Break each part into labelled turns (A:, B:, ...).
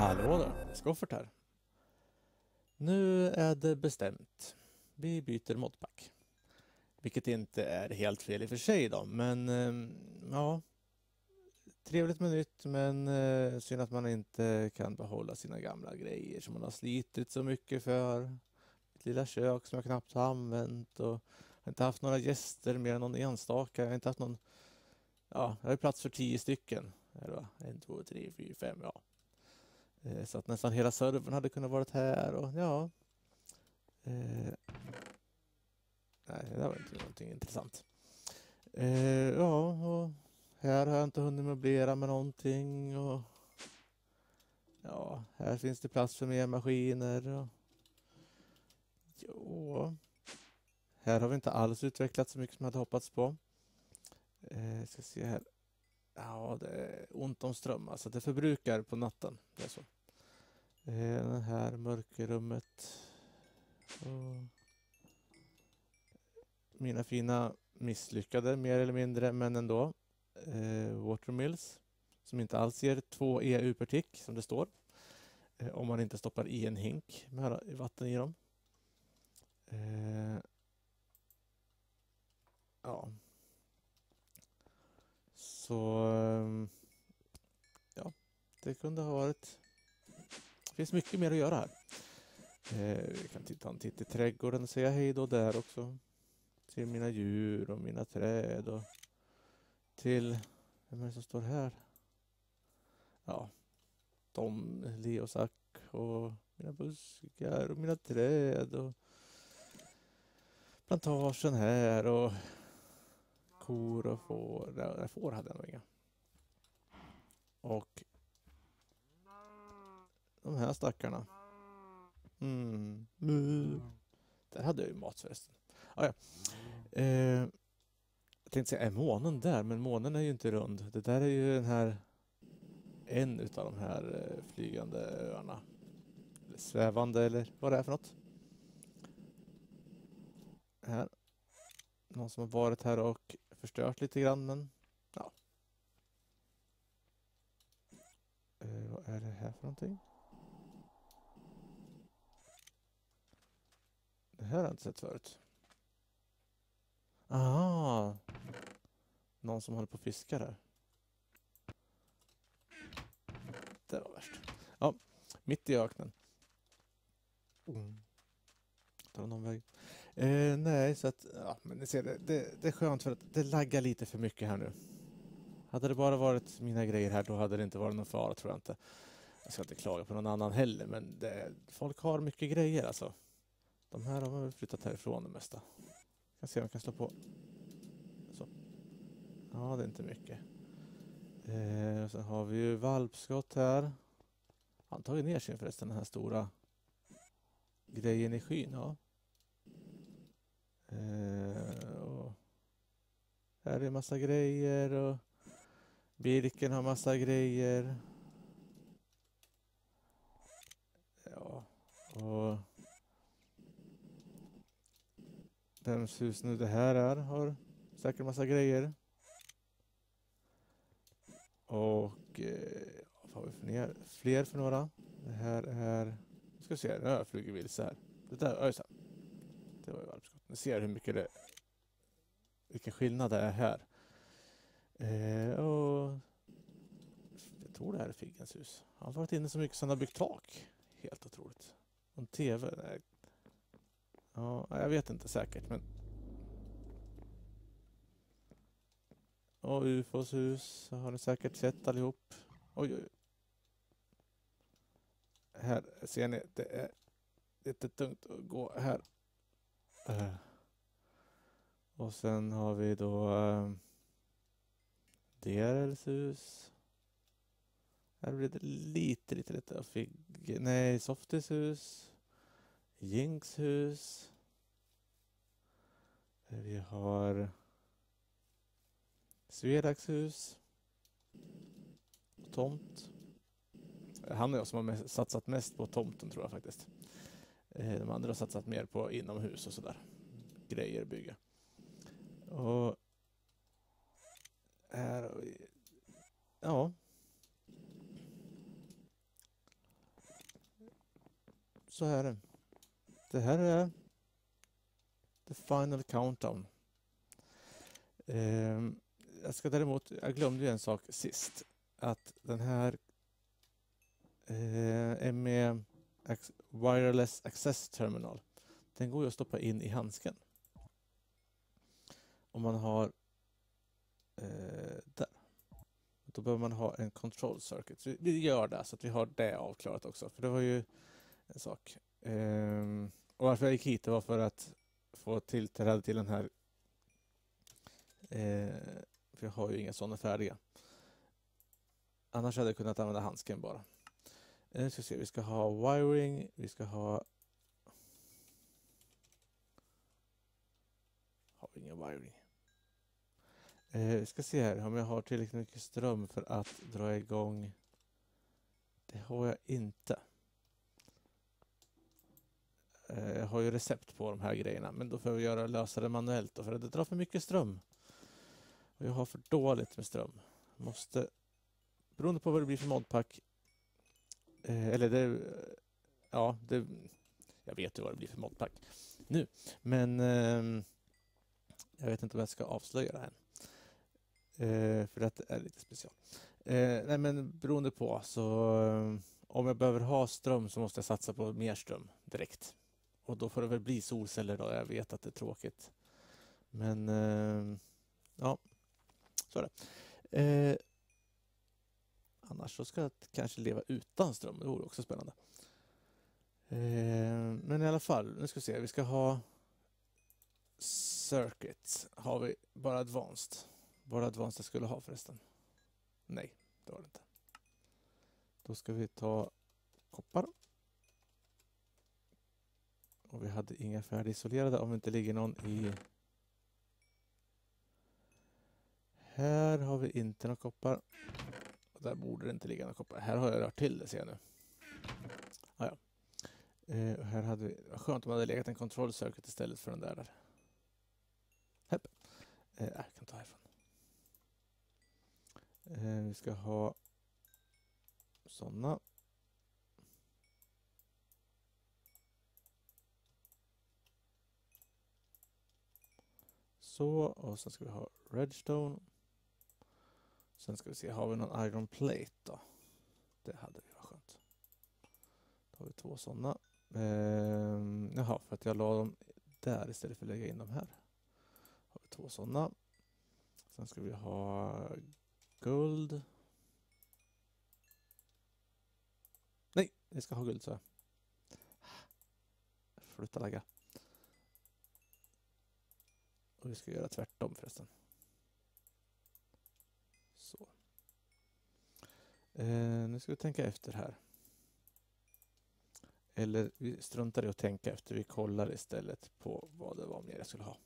A: Hallå där, Skoffert här. Nu är det bestämt. Vi byter modpack. Vilket inte är helt fel i och för sig då, men ehm, ja. Trevligt med nytt, men eh, synd att man inte kan behålla sina gamla grejer som man har slitit så mycket för. Mitt lilla kök som jag knappt har använt och jag har inte haft några gäster mer än någon enstaka. Jag har inte haft någon... Ja, jag har plats för tio stycken. Eller, en, två, tre, fyra, fem, ja. Eh, så att nästan hela servern hade kunnat vara här och ja. Eh, nej, det var inte någonting intressant. Eh, ja, och här har jag inte hunnit möblera med någonting och ja, här finns det plats för mer maskiner. Och, jo, här har vi inte alls utvecklat så mycket som jag hade hoppats på. Eh, ska se här. Ja, det är ont om ström. Alltså det förbrukar på natten. Det är så. Eh, det här mörkerrummet. Och mina fina misslyckade mer eller mindre, men ändå. Eh, Watermills som inte alls ger 2 EU per tick som det står. Eh, om man inte stoppar i en hink med vatten i dem. Eh, ja, så ehm, ja, det kunde ha varit... Det finns mycket mer att göra här. Eh, vi kan titta en titt i trädgården och säga hej då där också. Till mina djur och mina träd och till... Vem är det som står här? Ja, Tom, Leosak och mina buskar och mina träd och plantagen här och kor och får. Nej, får hade jag nog inga. Och de här stackarna. Mm. Där hade jag ju mat förresten. Ah, ja. eh, jag tänkte säga, är månen där? Men månen är ju inte rund. Det där är ju den här en utav de här eh, flygande öarna. Eller svävande eller vad det är för något. Här. Någon som har varit här och förstört lite grann men ja. Eh, vad är det här för någonting? Det här har jag inte sett förut. Aha! Någon som håller på och fiskar här. Det var värst. Ja, mitt i öknen. Mm. Tar någon väg? Eh, nej, så att, ja, men ni ser, det, det, det är skönt för att det laggar lite för mycket här nu. Hade det bara varit mina grejer här då hade det inte varit någon fara tror jag inte. Jag ska inte klaga på någon annan heller men det, folk har mycket grejer alltså. De här har väl flyttat härifrån det mesta. Jag kan se om jag kan slå på. Så. Ja, det är inte mycket. Eh, sen har vi ju valpskott här. Han tagit ner sin förresten, den här stora grejen i skyn. Ja. Eh, och här är massa grejer och Birken har massa grejer. Ja, och vems hus nu det här är har säkert massa grejer. Och eh, vad har vi för ner? fler för några? Det här är... Nu ska vi se, nu har jag flugit vilse här. Det där, öjsa. Det var ju valpskott. Ni ser hur mycket det... Vilken skillnad det är här. Eh, och jag tror det här är Figgens hus. Han har varit inne så mycket så han har byggt tak. Helt otroligt. Och en TV. Nej. Ja, jag vet inte säkert men... Och UFOs hus har ni säkert sett allihop. Oj, oj. Här ser ni, det är lite tungt att gå här. Eh, och sen har vi då eh, uh, DRLs hus. Här blir det lite, lite, lite fig... Nej, Softis hus. Jinx hus. Eh, vi har Svedaks hus. Tomt. Han är jag som har satsat mest på tomten tror jag faktiskt. Eh, de andra har satsat mer på inomhus och sådär. Grejer bygga. Och här har vi... Ja. så är det. Det här är the final countdown. Ehm, jag ska däremot, jag glömde ju en sak sist. Att den här eh, är med Wireless Access Terminal. Den går ju att stoppa in i handsken. Om man har eh, där. Då behöver man ha en control circuit. Så vi gör det så att vi har det avklarat också. För det var ju en sak. Ehm, och varför jag gick hit var för att få tillträde till den här. Ehm, för jag har ju inga sådana färdiga. Annars hade jag kunnat använda handsken bara. Eh, nu ska vi se, vi ska ha wiring, vi ska ha... Har vi ingen wiring? Eh, vi ska se här om jag har tillräckligt mycket ström för att dra igång. Det har jag inte. Eh, jag har ju recept på de här grejerna men då får jag göra lösa det manuellt då, för det drar för mycket ström. Och jag har för dåligt med ström. Måste, beroende på vad det blir för modpack, Eh, eller det, ja, det, jag vet ju vad det blir för måttpack nu, men eh, jag vet inte om jag ska avslöja det här. Eh, för det är lite special. Eh, nej men beroende på så eh, om jag behöver ha ström så måste jag satsa på mer ström direkt. Och då får det väl bli solceller då. Jag vet att det är tråkigt. Men eh, ja, så är det. Eh, Annars så ska jag kanske leva utan ström. Det vore också spännande. Eh, men i alla fall, nu ska vi se. Vi ska ha Circuit. Har vi bara Advanced. Bara Advanced jag skulle ha förresten? Nej, det var det inte. Då ska vi ta koppar. Och vi hade inga färdigisolerade om det inte ligger någon i... Här har vi inte några koppar. Och där borde det inte ligga några koppar. Här har jag rört till det ser jag nu. Ah, ja. Eh, här hade vi... Vad skönt om det hade legat en control circuit istället för den där. där. Hepp. Eh, jag kan ta härifrån. Eh, vi ska ha sådana. Så, och sen ska vi ha redstone. Sen ska vi se, har vi någon iron plate då? Det hade vi, vad skönt. Då har vi två sådana. Ehm, jaha, för att jag la dem där istället för att lägga in dem här. Har vi två sådana. Sen ska vi ha guld. Nej, vi ska ha guld så. Flytta lägga. Och vi ska göra tvärtom förresten. Så. Eh, nu ska vi tänka efter här. Eller vi struntar i att tänka efter. Vi kollar istället på vad det var mer jag skulle ha.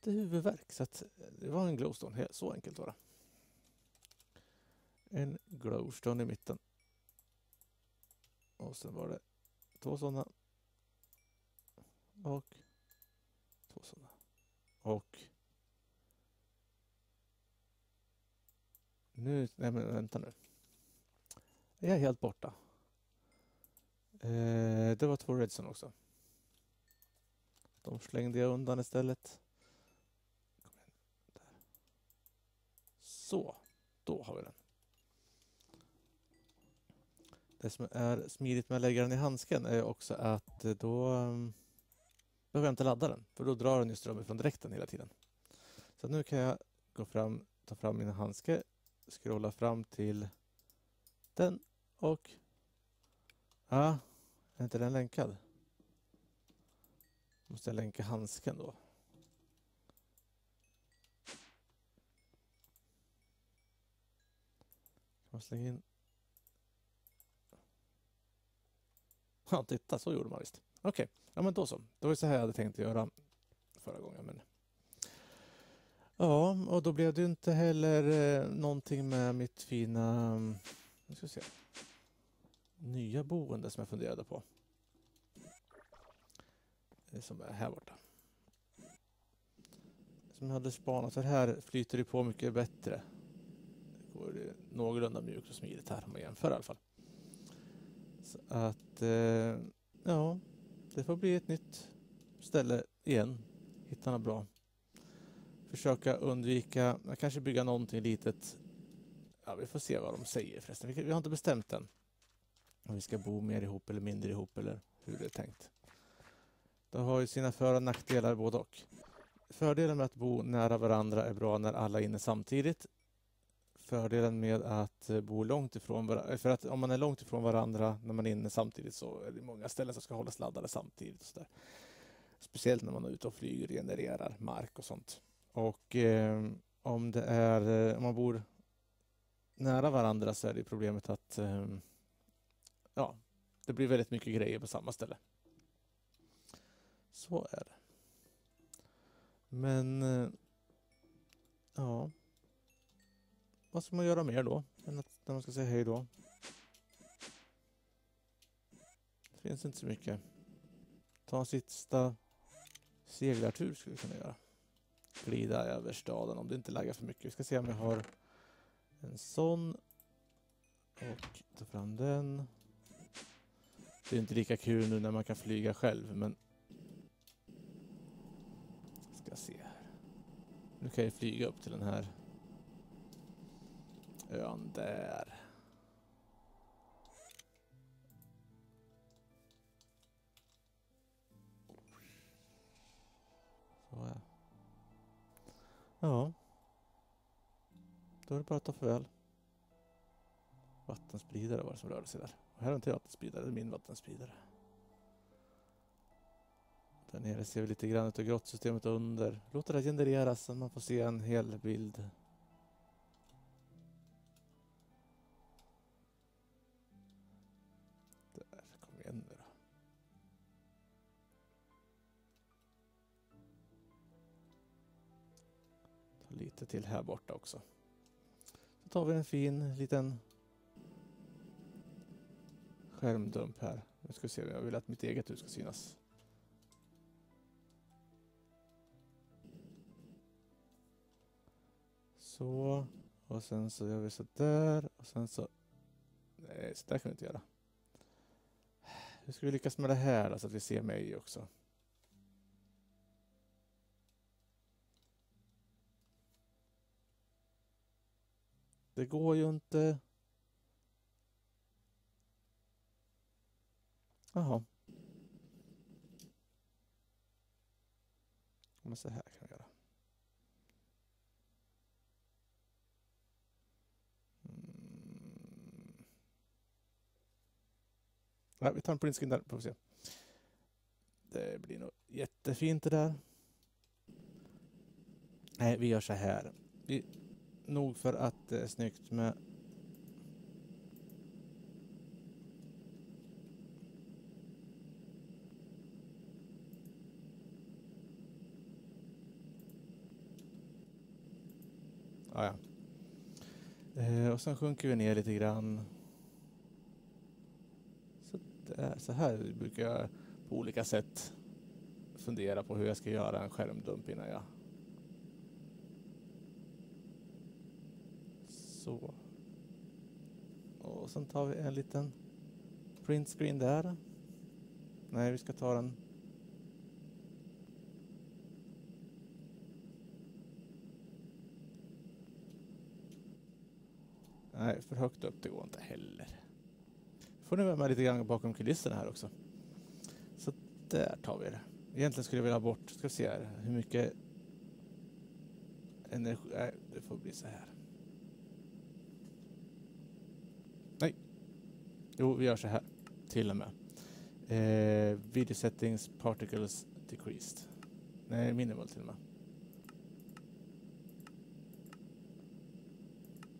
A: lite huvudvärk så att eh, det var en glowstone. Så enkelt var det. En glowstone i mitten. Och sen var det två sådana. Och två sådana. Och nu, nej men vänta nu. Jag är helt borta. Eh, det var två redson också. De slängde jag undan istället. Så, då har vi den. Det som är smidigt med att lägga den i handsken är också att eh, då um, behöver jag inte ladda den, för då drar den ju ström från direkten hela tiden. Så nu kan jag gå fram, ta fram min handske, scrolla fram till den och... Ja, är inte den länkad? Måste jag länka handsken då? man slänga in... Ja, titta, så gjorde man visst. Okej, okay. ja men då så. Det var så här jag hade tänkt göra förra gången. Men... Ja, och då blev det inte heller eh, någonting med mitt fina... Mm, nu ska se. Nya boende som jag funderade på. Det som är här borta. Som jag hade spanat. Så här flyter det på mycket bättre. Det går det någorlunda mjukt och smidigt här om man jämför i alla fall. Så att, eh, ja, det får bli ett nytt ställe igen. Hitta något bra. Försöka undvika, kanske bygga någonting litet. Ja, vi får se vad de säger förresten. Vi, vi har inte bestämt än. Om vi ska bo mer ihop eller mindre ihop eller hur det är tänkt. Det har ju sina för och nackdelar både och. Fördelen med att bo nära varandra är bra när alla är inne samtidigt. Fördelen med att eh, bo långt ifrån varandra, eh, för att om man är långt ifrån varandra när man är inne samtidigt så är det många ställen som ska hållas laddade samtidigt. Och så där. Speciellt när man är ute och flyger, genererar mark och sånt. Och eh, om det är, eh, om man bor nära varandra så är det problemet att eh, ja, det blir väldigt mycket grejer på samma ställe. Så är det. Men eh, ja. Vad ska man göra mer då? Än att, när man ska säga hej då? Det finns inte så mycket. Ta en sista seglartur skulle vi kunna göra. Glida över staden om det inte laggar för mycket. Vi ska se om jag har en sån. Och ta fram den. Det är inte lika kul nu när man kan flyga själv men ska se här. Nu kan jag flyga upp till den här ön där. Så ja. Ja. Då är det bara att ta farväl. Vattenspridare var det som rörde sig där. Och här har inte vattenspridare, det är min vattenspridare. Där nere ser vi lite grann av grottsystemet under. Låter det genereras så man får se en hel bild. Till här borta också. Så tar vi en fin liten skärmdump här. Nu ska vi se, jag vill att mitt eget hus ska synas. Så. Och sen så gör vi så där. Och sen så... Nej, så där kan vi inte göra. Hur ska vi lyckas med det här då, så att vi ser mig också? Det går ju inte. Jaha. Men så här kan vi göra. Mm. Nej, vi tar en printscreen där, får vi se. Det blir nog jättefint det där. Nej, vi gör så här. Vi, nog för att det är snyggt med Ah, ja. eh, och sen sjunker vi ner lite grann. Så, där, så här brukar jag på olika sätt fundera på hur jag ska göra en skärmdump innan jag... Så. Och sen tar vi en liten print screen där. Nej, vi ska ta den Nej, för högt upp det går inte heller. Får ni vara med lite grann bakom kulisserna här också. Så där tar vi det. Egentligen skulle jag vilja ha bort, ska vi se här, hur mycket energi, nej det får bli så här. Nej. Jo, vi gör så här till och med. Eh, video settings particles decreased. Nej, minimal till och med.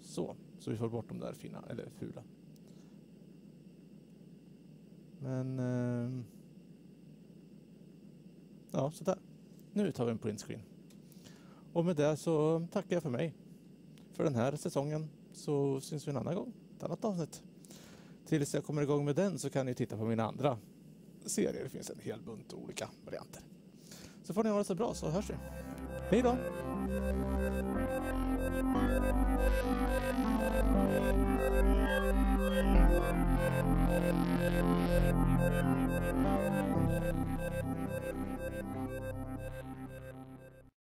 A: Så. Så vi får bort de där fina, eller fula. Men... Eh, ja, sådär. Nu tar vi en printscreen. Och med det så tackar jag för mig. För den här säsongen så syns vi en annan gång. Ett annat avsnitt. Tills jag kommer igång med den så kan ni titta på mina andra serier. Det finns en hel bunt olika varianter. Så får ni ha det så bra så hörs vi. Hej då!